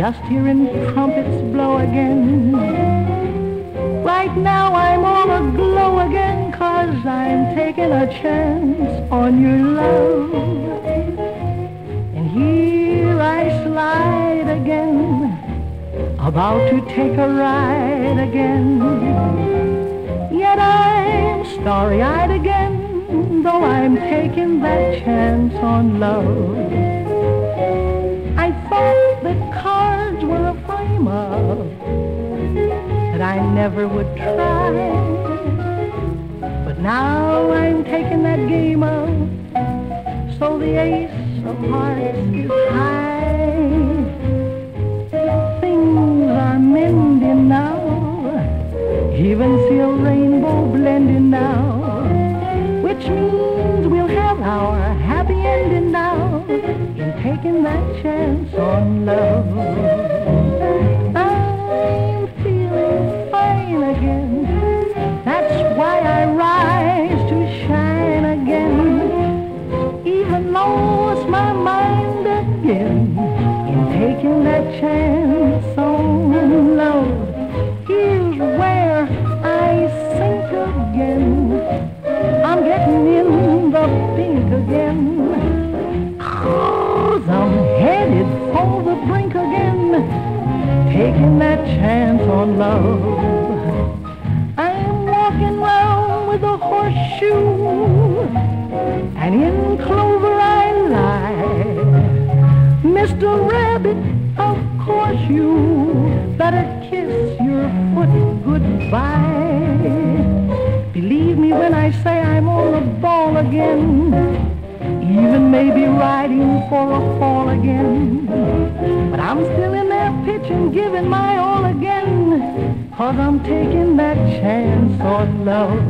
just hearing trumpets blow again. Right now I'm all aglow again, cause I'm taking a chance on your love. And here about to take a ride again. Yet I'm starry-eyed again, though I'm taking that chance on love. I thought the cards were a frame up that I never would try. But now I'm taking that game up, so the ace of hearts even see a rainbow blending now, which means we'll have our happy ending now in taking that chance on love. Cause I'm headed for the brink again, taking that chance on love. I'm walking round with a horseshoe, and in clover I lie. Mr. Rabbit, of course you better kiss your foot goodbye. Believe me when I say I'm on the ball again, riding for a fall again. But I'm still in there pitching, giving my all again, cause I'm taking that chance on love.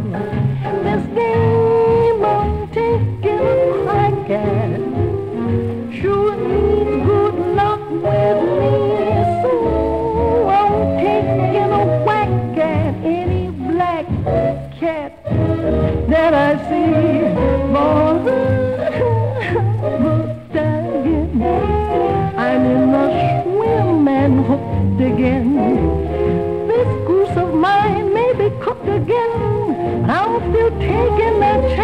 This game I'm taking a crack at sure needs good luck with me, so I'm taking a whack at any black cat that I see. Lord, again, I'll still taking that chance.